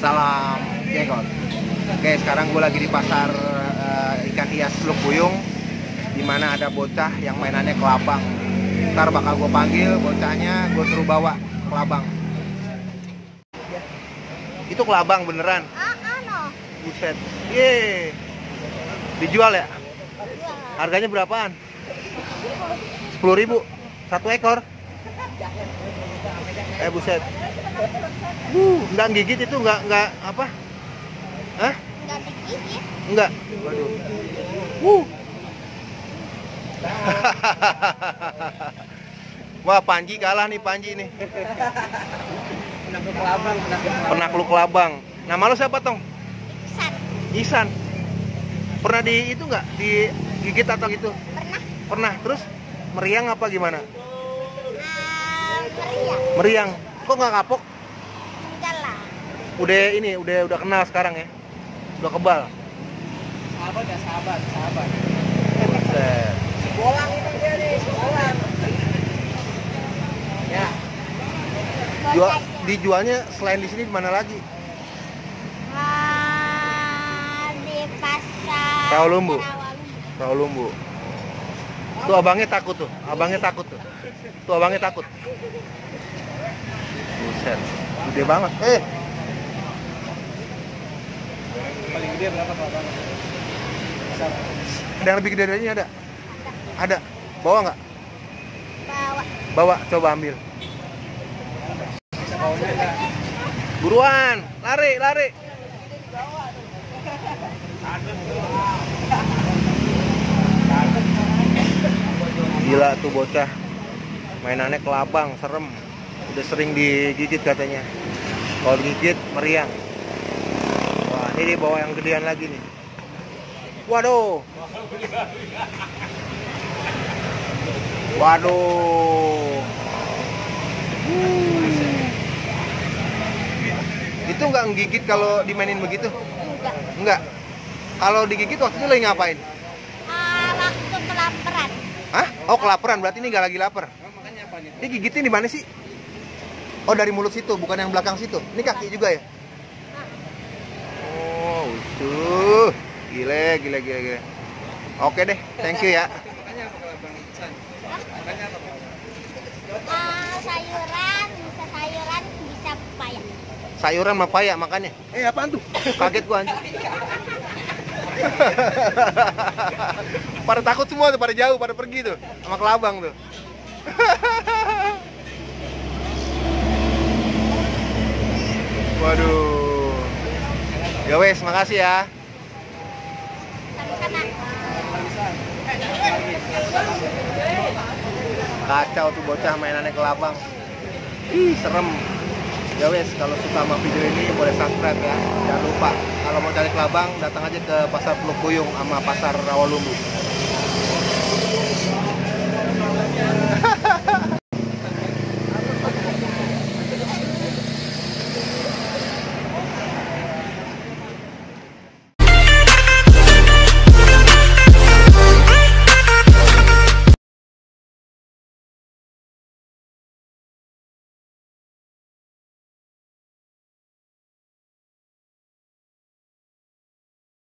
Salam jenggot. Oke, sekarang gue lagi di pasar eh, ikan hias Teluk Buyung di mana ada bocah yang mainannya kelabang. Ntar bakal gue panggil bocahnya, gue suruh bawa kelabang. Itu kelabang beneran. Ah? Buset. Ye. Dijual ya? Iya. Harganya berapaan? 10.000 ribu Satu ekor? Eh buset uh, Nggak gigit itu nggak, nggak apa? Hah? Nggak digigit. Enggak? Waduh uh. Wah Panji kalah nih Panji nih Penakluk kelabang, penakluk kelabang Nama lo siapa Tong? Sat. Isan Pernah di itu nggak? Digigit atau gitu? Pernah Pernah Terus meriang apa gimana? Meriang. Meriang Kok nggak kapok? Enggak lah. Udah ini, udah udah kenal sekarang ya? Udah kebal Sahabat ya, sahabat, sahabat. Buset. Bolang itu dia nih, bolang. Ya, Jual, dijualnya selain di sini di mana lagi? Ah, di pasar Rawalumbu. Rawalumbu. Rawalumbu. Tuh abangnya takut tuh, abangnya takut tuh. Tuh abangnya takut. Buset, gede banget. Eh, paling gede berapa kelabang? ada yang lebih gede dari ini ada? Ada. Bawa nggak? Bawa. Bawa, coba ambil. Buruan, lari, lari. Tuh bocah. Mainannya kelabang, serem. Udah sering digigit katanya. Kalau digigit meriang. Wah, ini dia bawa yang gedean lagi nih. Waduh. Waduh. Hmm. Itu nggak ngigit kalau dimainin begitu? Enggak. Enggak. Kalau digigit waktu itu lagi ngapain? Ah. Hah? Oh kelaparan, berarti ini nggak lagi lapar. Emang makanya apa nih? Ini gigitnya di mana sih? Oh dari mulut situ, bukan yang belakang situ. Ini kaki juga ya? Oh, usuh. Gile, gile, gile, gile. Oke deh, thank you ya. Makanya apa kelabang San? Makanya apa? Ah, sayuran, bisa sayuran, bisa pepaya. Sayuran mapaya makannya. Eh apaan tuh? Kaget gua anjir. pada takut semua tuh, pada jauh, pada pergi tuh sama kelabang tuh. Waduh. Ya wes, makasih ya. Kacau tuh bocah mainannya kelabang. Ih, serem. Ya wes, kalau suka sama video ini boleh subscribe ya. Jangan lupa, kalau mau cari kelabang datang aja ke Pasar Teluk Buyung sama Pasar Rawalumbu.